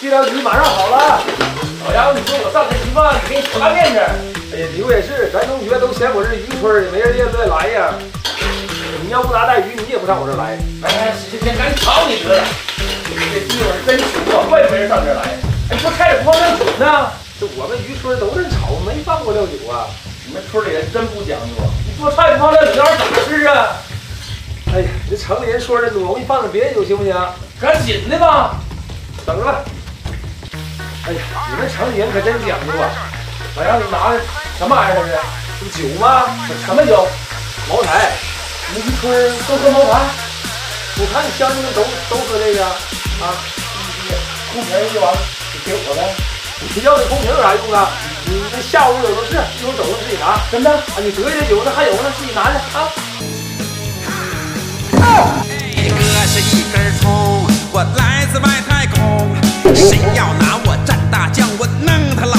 别着急，马上好了。老杨，你说我上这地方，你给你扯大面子。哎呀，你我也是，咱同学都嫌我是渔村的，没人愿意来呀。你要不拿带鱼，你也不上我这来。哎，行行行，赶紧炒你得了。这地方真穷啊，怪没人上这来。哎，不开点不放料酒呢？这我们渔村都是炒，没放过料酒啊。你们村里人真不讲究啊！你做菜不放料酒，让人咋吃啊？哎呀，这城里人说的多，我给你放点别的酒行不行？赶紧的吧。等着吧。哎呀，你们城里人可真讲究啊！我让，你拿的什么玩意儿？这是酒吗？什么酒？茅台。你们一村都喝茅台？我看你乡亲们都都喝这个啊。空瓶就完了，你给我呗。你要这空瓶有啥用啊？你那下午有的是，一会儿走了自己拿。真的？啊，你得意的酒那还有呢，自己拿去啊。一根葱，我来自外太空，谁要拿我蘸大将，我弄他了。